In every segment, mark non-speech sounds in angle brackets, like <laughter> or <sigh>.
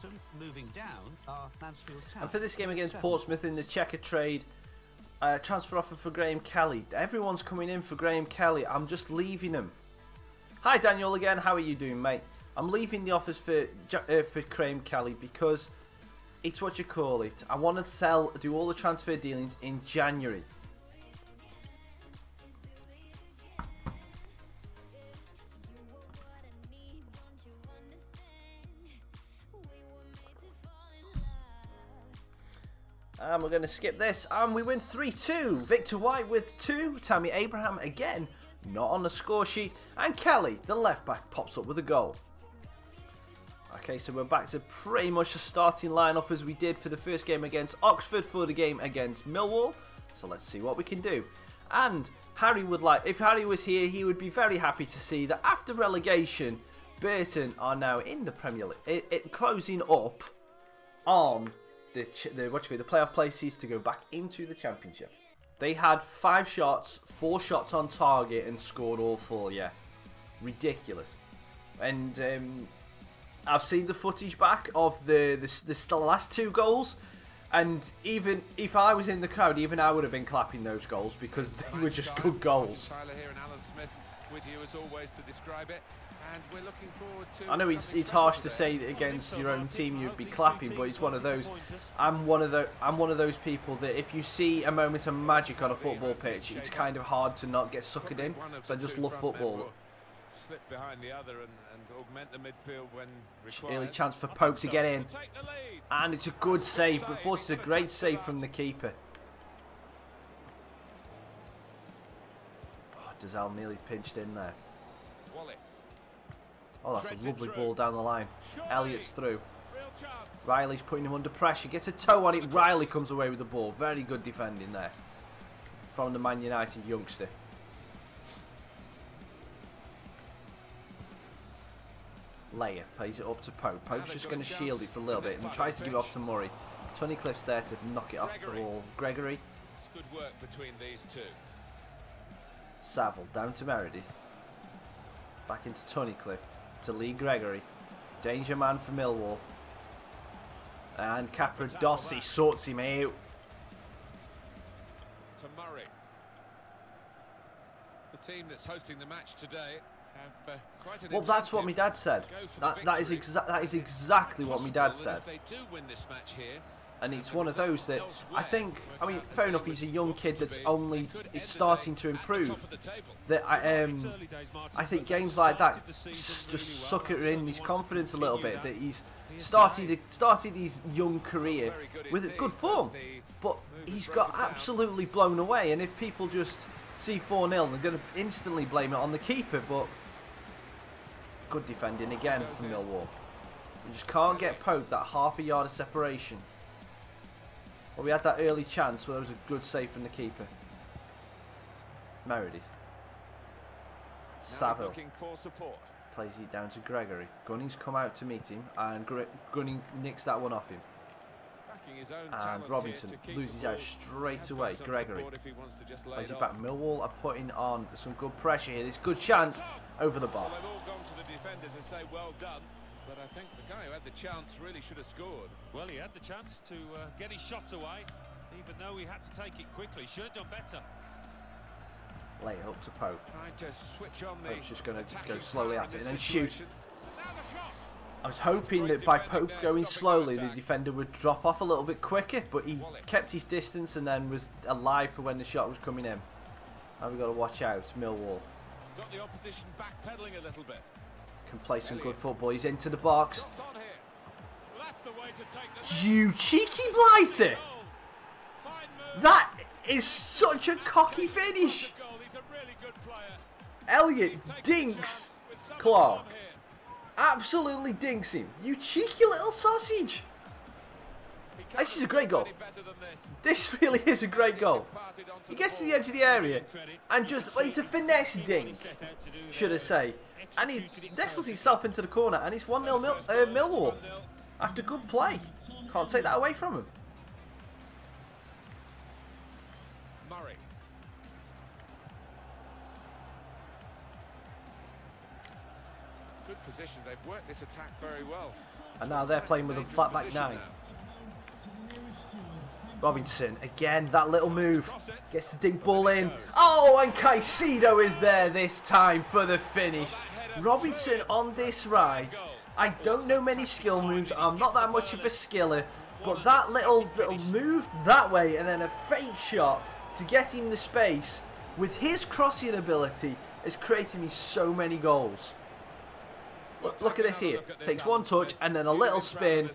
bottom, moving down, are Mansfield Town. And for this game against. Portsmouth in the checker trade, uh, transfer offer for Graham Kelly. Everyone's coming in for Graham Kelly. I'm just leaving him. Hi Daniel again. How are you doing, mate? I'm leaving the offers for uh, for Graham Kelly because it's what you call it. I want to sell, do all the transfer dealings in January. And we're going to skip this. And we win 3-2. Victor White with 2. Tammy Abraham again, not on the score sheet. And Kelly, the left back, pops up with a goal. Okay, so we're back to pretty much the starting lineup as we did for the first game against Oxford for the game against Millwall. So let's see what we can do. And Harry would like, if Harry was here, he would be very happy to see that after relegation, Burton are now in the Premier League, it, it closing up on the, the what you call the playoff places to go back into the championship. They had five shots, four shots on target, and scored all four. Yeah, ridiculous. And um, I've seen the footage back of the, the the last two goals, and even if I was in the crowd, even I would have been clapping those goals because they were just good goals. Tyler here and Alan Smith with you as always to describe it. And we're looking forward to I know it's it's harsh to say that against your own team you'd be clapping, but it's one of those. I'm one of the I'm one of those people that if you see a moment of magic on a football pitch, it's kind of hard to not get suckered in. So I just love football. Slip behind the other and, and augment the midfield when required. Early chance for Pope to get in, Take the lead. and it's a good save. But forces a great save from the keeper. Oh, Dazal nearly pinched in there. Oh, that's a lovely ball down the line. Surely. Elliott's through. Riley's putting him under pressure. Gets a toe on it. <laughs> Riley comes away with the ball. Very good defending there from the Man United youngster. Leia plays it up to Pope. Pope's just going to shield it for a little bit and tries to give it off to Murray. Tunnicliffe's there to knock it off the ball. Gregory, It's good work between these two. Saville down to Meredith. Back into Tunnicliffe to Lee Gregory. Danger man for Millwall. And Capradossi sorts him out. To Murray. The team that's hosting the match today have uh, quite an Well, that's what my dad said. to go for the That, that, is that is exactly what my dad said. If they do win this match here, And it's one of those that I think. I mean, fair enough. He's a young kid that's only is starting to improve. That I um I think games like that just sucker in his confidence a little bit. That he's started started his young career with good form, but he's got absolutely blown away. And if people just see 4 0, they're going to instantly blame it on the keeper. But good defending again from Millwall. You just can't get Pope that half a yard of separation. Well, we had that early chance where there was a good save from the keeper. Meredith. Saville looking for support. plays it down to Gregory. Gunning's come out to meet him, and Gre- Gunning nicks that one off him. His own And Robinson here to keep loses out straight away. Gregory support he wants to just lay plays it back. Millwall are putting on some good pressure here. This good chance over the bar. Well, they've all gone to the defender to say well done, but I think the guy who had the chance really should have scored. Well, he had the chance to uh, get his shot away, even though he had to take it quickly. Should have done better. Lay it up to Pope. Trying to switch on the Pope's just going to go slowly at it and then shoot. situation. Now. I was hoping that by Pope going slowly, the defender would drop off a little bit quicker, but he kept his distance and then was alive for when the shot was coming in. Now we've got to watch out. Millwall Got the opposition backpedaling a little bit. Can play some good football. He's into the box. You cheeky blighter! That is such a cocky finish. Elliott dinks Clark. Absolutely dinks him. You cheeky little sausage. This is a great goal. This really is a great goal. He gets to the edge of the area and just, well, it's a finesse dink, should I say. And he nestles himself into the corner and it's 1 0 Mil- uh, Millwall after good play. Can't take that away from him. Murray. Good position. They've worked this attack very well. And now they're playing with a flat back nine. now. Robinson, again, that little move. Gets the dink ball in. Oh, and Caicedo is there this time for the finish. Robinson on this ride. I don't know many skill moves. I'm not that much of a skiller. But that little little move that way and then a fake shot to get him the space with his crossing ability is creating me so many goals. Look, look at this here. Takes one touch and then a little spin.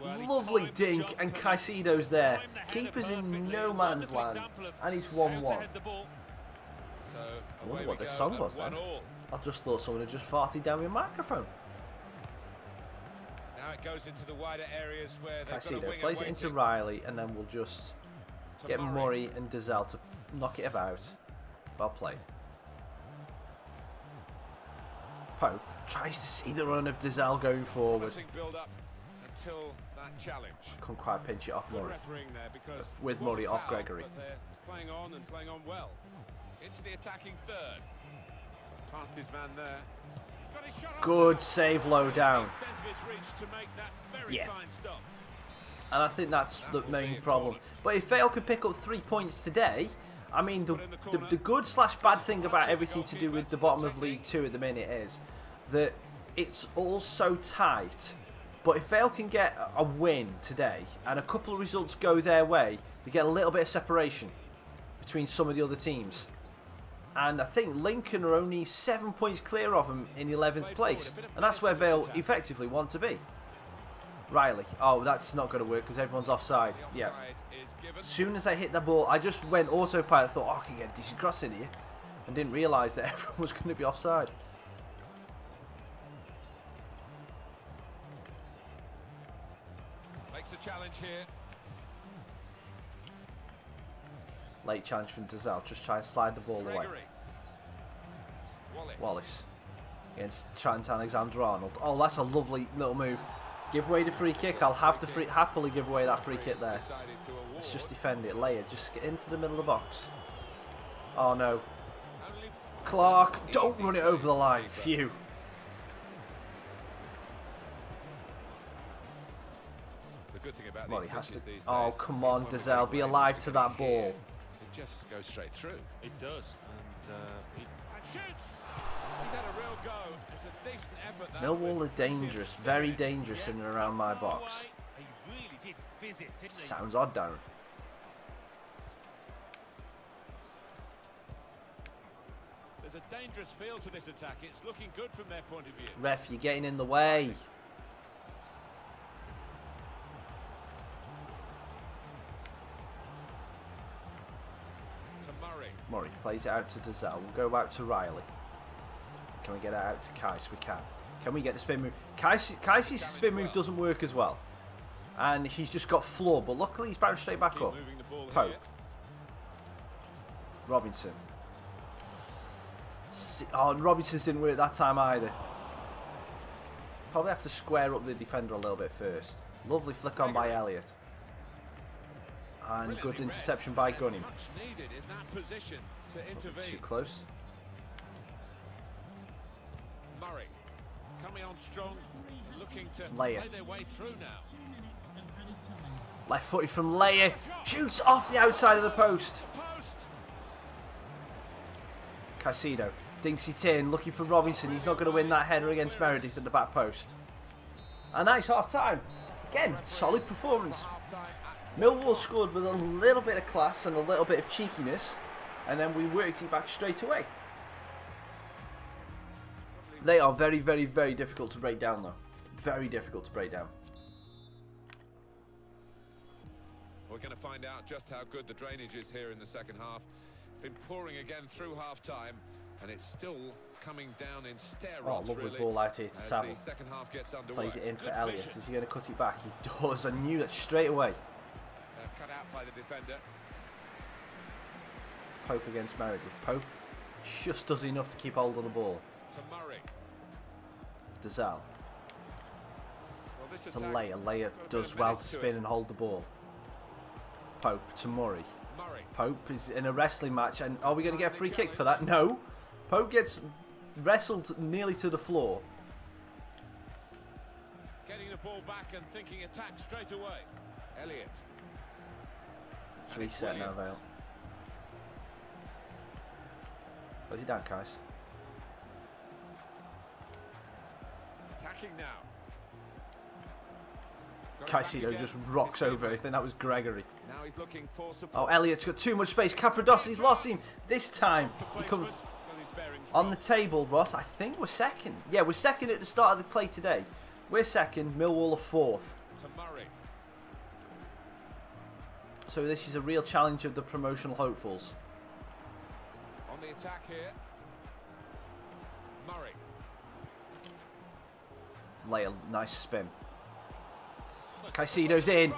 Lovely dink and Caicedo's there. Keeper's in no man's land and he's 1-1. I wonder what this song was then. I just thought someone had just farted down my microphone. Now it goes into the wider areas where they've got a Caicedo plays it into Riley and then we'll just to get Murray and Dazelle to knock it about. Well played. Pope tries to see the run of Dazelle going forward. Promising build up until that challenge. Couldn't quite pinch it off Murray. refereeing there because With it Murray off Gregory. Playing on and playing on well. Into the attacking third. Good save low down. Extent of his reach to make that very Yeah. And I think that's the main problem. But if Vale could pick up three points today, I mean, the, the, the good slash bad thing about everything to do with the bottom of League Two at the minute is that it's all so tight. But if Vale can get a- a win today and a couple of results go their way, they get a little bit of separation between some of the other teams. And I think Lincoln are only seven points clear of them in 11th place. And that's where Vale effectively want to be. Riley. Oh, that's not going to work because everyone's offside. Yeah. offside is given. As soon as I hit the ball, I just went autopilot. Thought, oh, I can get a decent cross in here, and didn't realise that <laughs> everyone was going to be offside. Makes a challenge here. Late challenge from Dazelle. Just try and slide the ball away. Gregory. Wallace. Wallace against Trent Alexander-Arnold. Oh, that's a lovely little move. Give away the free kick. I'll have to free, happily give away that free kick there. Let's just defend it. Leia, just get into the middle of the box. Oh no, Clark! Don't run it over the line. but Phew. The good thing about Well, he has to. Oh, come on, when Dazelle, be alive to that ball. It just goes straight through. It does. And uh, he And shoots! He's had a real go. It's a decent effort. that, Millwall are dangerous, very dangerous in and around my box. He really did visit, didn't he? Sounds odd, Darren. There's a dangerous feel to this attack. It's looking good from their point of view. Ref, you're getting in the way. Murray. Plays it out to Dazelle. We'll go back to Riley. Can we get it out to Kais? We can. Can we get the spin move? Kais, Kais' spin move doesn't work as well. And he's just got floor, but luckily he's bounced straight back Keep up. Pope. here. Robinson. Oh, and Robinson's didn't work that time either. Probably have to square up the defender a little bit first. Lovely flick on by Elliott. And good interception by Gunning. Much needed in that position to Too close. Murray coming on strong, looking to Leia. play their way through now. Left footed from Leia. Shoots off the outside of the post. Post. Caicedo. Dinks it in, looking for Robinson. He's not going to win that header against Meredith at the back post. A nice half time. Again, solid performance. Half-time Millwall scored with a little bit of class and a little bit of cheekiness, and then we worked it back straight away. They are very, very, very difficult to break down, though. Very difficult to break down. We're going to find out just how good the drainage is here in the second half. Been pouring again through half time, and it's still coming down in stair Oh, lovely really, ball out here to as Saville. the second half gets underway. Plays it in for Good Elliott. vision. Is he going to cut it back? He <laughs> does. I knew that straight away. Cut out by the defender. Pope against Meredith. Pope just does enough to keep hold of the ball. To Murray. Dazelle Well, to Leia. Leia does well to spin and hold the ball. Pope to Murray. Murray. Pope is in a wrestling match, and are we going to get a free kick for that? No. Pope gets wrestled nearly to the floor, Getting the ball back and thinking attack straight away. Elliott. It's set now, though. Close it down, guys. Attacking now. Caicedo just rocks over. I think that was Gregory. Now he's looking for Oh. Elliott's got too much space. Capradossi's lost him. This time, he comes Got his bearings on the table, Ross. I think we're second. Yeah, we're second at the start of the play today. We're second. Millwall are fourth. to Murray. So this is a real challenge of the promotional hopefuls. On the attack here. Murray. Lay a nice spin. Caicedo's in.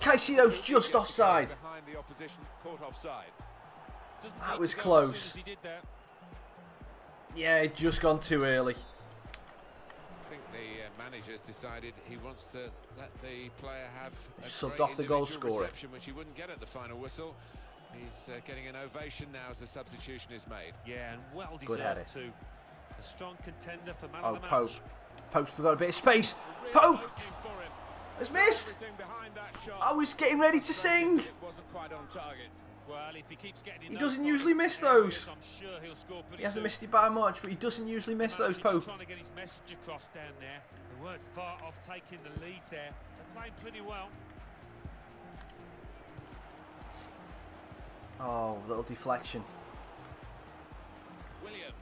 Caicedo's just offside. The opposition, caught offside. That was to go as close. soon as he did there. Yeah, it just gone too early. Manager's decided he wants to let the player have a Subbed off the goal scorer. which he wouldn't get at the final whistle. He's uh, getting an ovation now as the substitution is made. Yeah, and well Good header. deserved too. A strong contender for man Oh, of the match. Pope. Pope's got a bit of space. Really Pope looking for him. has missed. Everything behind that shot. I was getting ready to sing. Wasn't quite on target. Well, if he keeps getting He doesn't usually miss those. I'm sure he'll score He hasn't soon. missed it by much, but he doesn't usually miss those, Manager Pope. Just trying to get his message across down there. They weren't far off taking the lead there. They're playing pretty well. Oh, little deflection. Williams.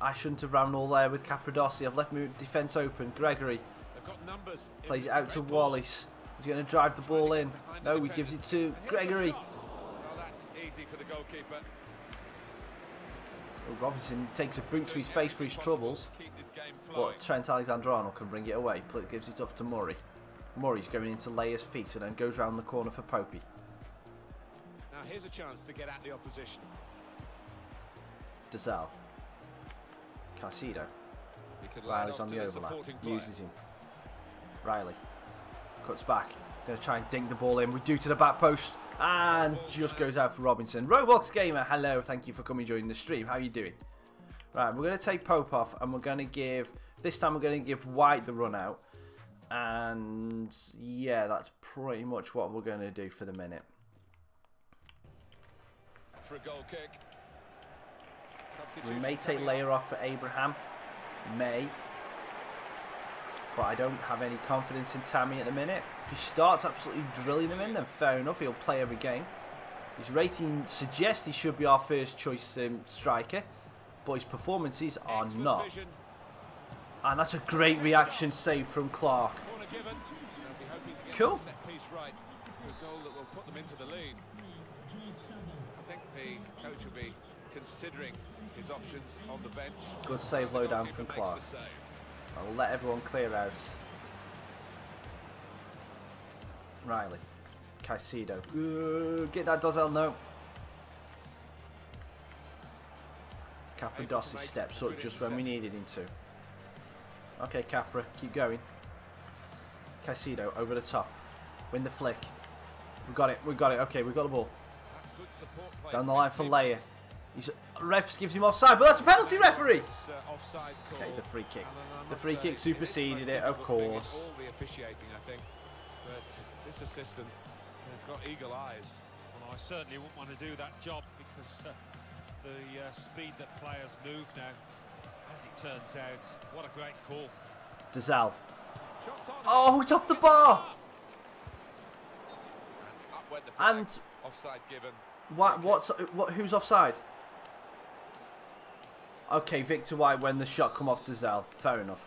I shouldn't have ran all there with Capradossi. I've left my defence open. Gregory They've got numbers. plays it out to. Wallace. He's going to drive the ball in. No, he gives it to And here's the Gregory. Well, that's easy for the goalkeeper. Robinson takes a boot to his face for his troubles. Keep this game flowing. But Trent Alexander-Arnold can bring it away. Pl- Gives it off to Murray. Murray's going into Leia's feet and then goes round the corner for Popey. Now here's a chance to get at the opposition. Dazal. Caicedo. He could lay it Riley's on the the overlap. Uses him. Riley. Cuts back. Going to try and dink the ball in. We do to the back post. And just goes out for Robinson. Roblox Gamer, hello. Thank you for coming joining the stream. How are you doing? Right, we're going to take Pope off and we're going to give... This time we're going to give White the run out. And yeah, that's pretty much what we're going to do for the minute. For a goal kick. We may take Leia off for Abraham. May. But I don't have any confidence in Tammy at the minute. If he starts absolutely drilling him in, then fair enough, he'll play every game. His rating suggests he should be our first choice um, striker, but his performances are not. And that's a great reaction save from Clark. Corner given. They'll be hoping to get Cool. the set piece right. A goal that will put them into the lead. I think the coach will be considering his options on the bench. Good save low down from Clark. I'll let everyone clear out. Riley. Caicedo. Uh, get that Dozel, no. Capradossi steps up just when we needed him to. Okay, Capra, keep going. Caicedo over the top. Win the flick. We got it, we got it. Okay, we got the ball. That's good support play Down the line for Leia. He's, refs gives him offside, but that's a penalty, referee! Uh. Okay, the free kick. The free kick superseded it, of difficult thing in course. All the officiating, I think. But this assistant has got eagle eyes. Well, I certainly wouldn't want to do that job because uh, the uh, speed that players move now, as it turns out, what a great call. Dazal. Oh, it's off the bar! And up went the. And offside given. What? What's what? Who's offside? Okay, Victor White when the shot come off Dazal. Fair enough.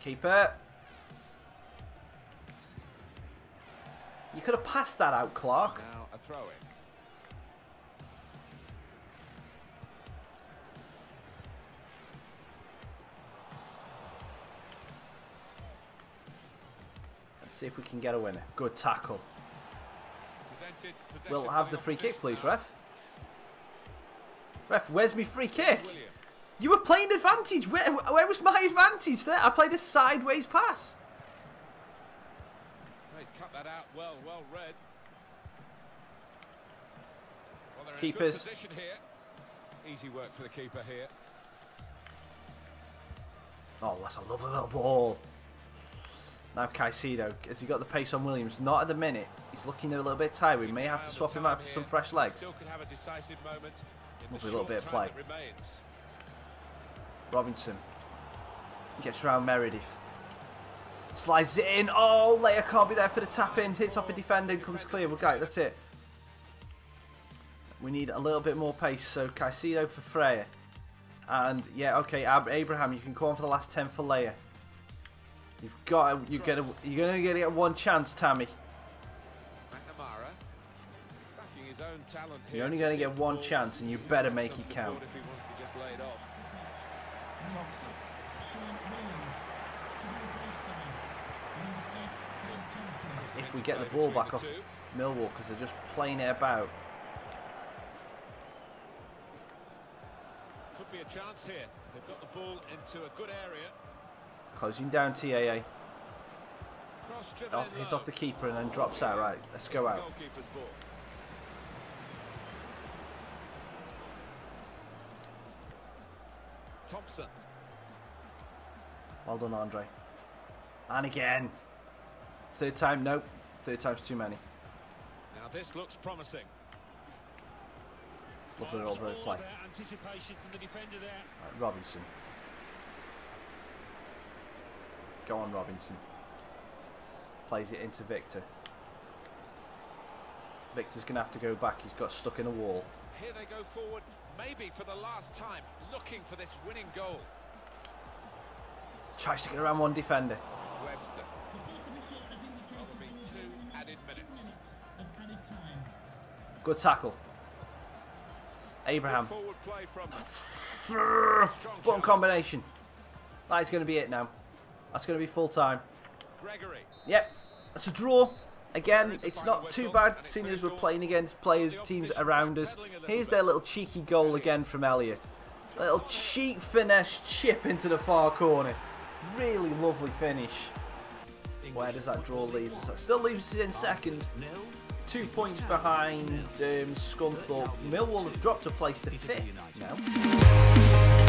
Keep it. You could have passed that out, Clark. Now a throw in. Let's see if we can get a winner. Good tackle. We'll have the free kick, please, ref. Ref, where's my free kick? You were playing advantage. Where, where was my advantage there? I played a sideways pass. He's cut that out well, well read. Well, Keepers. here. Easy work for the keeper here. Oh, that's a lovely little ball. Now Caicedo, has he got the pace on Williams? Not at the minute. He's looking a little bit tired. We may have to swap him out for some fresh legs. Still could have a decisive moment in Lovely little bit of play. Robinson gets around Meredith. Slides it in. Oh, Leia can't be there for the tap in. Hits off a defender and comes clear. Great. That's it. We need a little bit more pace. So Caicedo for Freya. And yeah, okay, Abraham, you can call on for the last 10 for Leia. You've got you're gonna you're gonna get one chance, Tammy. McNamara his own talent You're only gonna get one chance and you better make it count. If he wants to just lay it off. Number six, Shaun Williams. To be replaced by number eight, Craig Thompson. If we get the ball back off Millwall because they're just playing it about. Could be a chance here. They've got the ball into a good area. Closing down TAA. Off, hits off the keeper and then drops out. Right, let's go out. Thompson. Well done, Andre. And again. Third time, no. Third time's too many. Now this looks promising. Lovely little it bit was of all play. anticipation from the defender there. Right, Robinson. Go on, Robinson. Plays it into Victor. Victor's going to have to go back. He's got stuck in a wall. Here they go forward, maybe for the last time, looking for this winning goal. Tries to get around one defender. It's Webster. The fourth official has indicated That'll be there will two be added two minutes. minutes of added time. Good tackle. Abraham. Forward play from Strong combination. That's going to be it now. That's going to be full time. Gregory. Yep, it's a draw. Again, it's not too bad seeing as we're playing against players, teams around us. Here's their little cheeky goal again from Elliott. Little cheap finesse chip into the far corner. Really lovely finish. Where does that draw leave us? That still leaves us in second. Two points behind um, Scunthorpe. Millwall have dropped a place to fifth now.